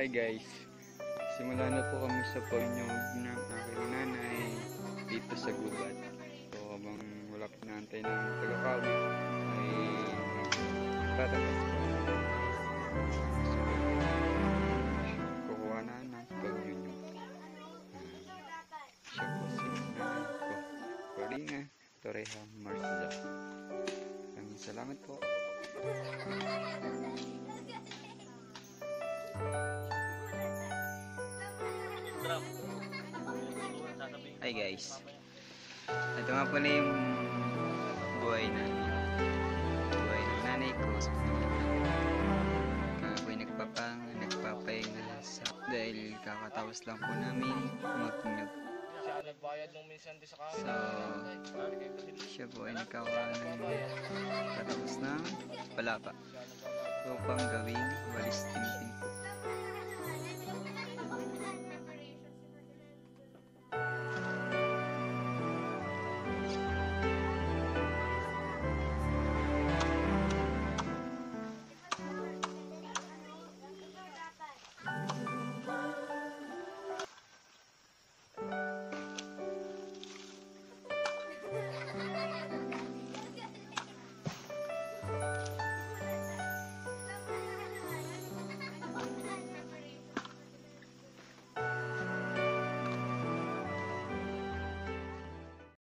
Hi guys, simula na po kami sa pagnyog ng aking nanay dito sa gubat. So habang wala pa naantay ng tagakawit ay tatapos po. So, kukuha. Siya po si nanay ko. Corina Torreja Marcia. Maraming salamat po. Hi guys. Ito nga pala yung buhay na buhay ng nanay ko. Kaya ako'y nagpapang, nagpapahinga sa dahil kakatapos lang po namin sa So, siya po ay nagkawa ng katapos ng palapa upang gawing walis tingting po.